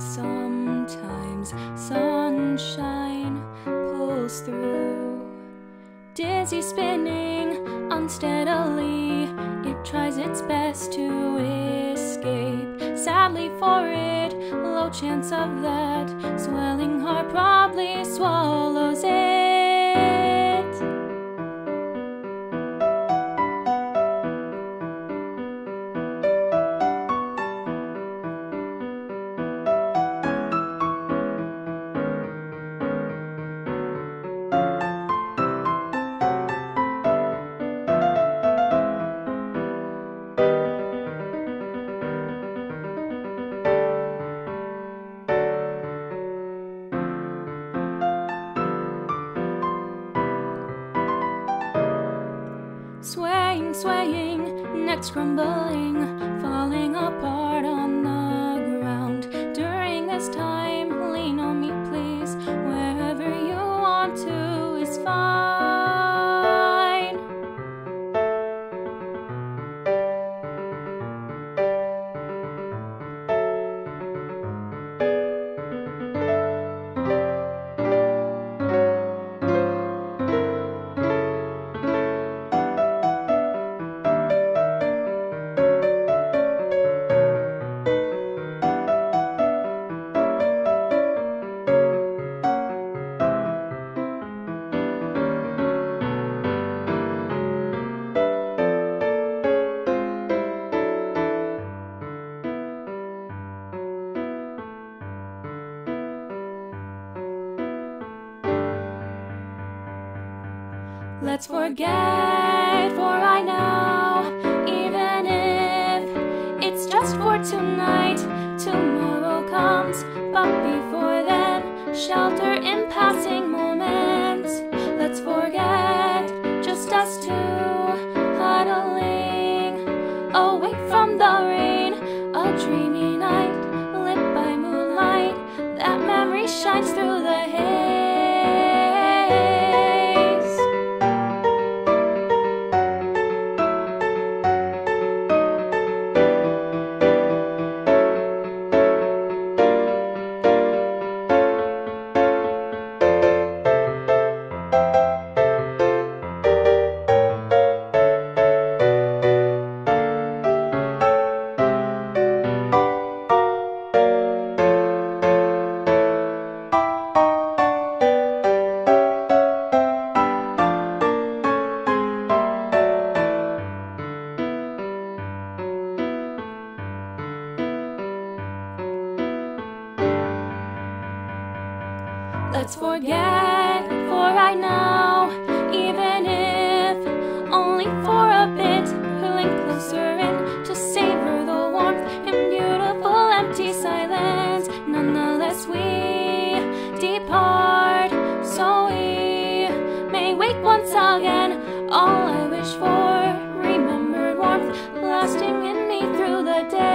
sometimes sunshine pulls through. Dizzy spinning, unsteadily, it tries its best to escape. Sadly for it, low chance of that. Swelling heart probably swallowed. swaying, necks crumbling, falling apart. Let's forget, for I know, even if it's just for tonight, tomorrow comes, but before then, shelter in passing. Let's forget for right now, even if only for a bit. Pulling closer in to savor the warmth and beautiful empty silence. Nonetheless, we depart, so we may wake once again. All I wish for, remembered warmth, lasting in me through the day.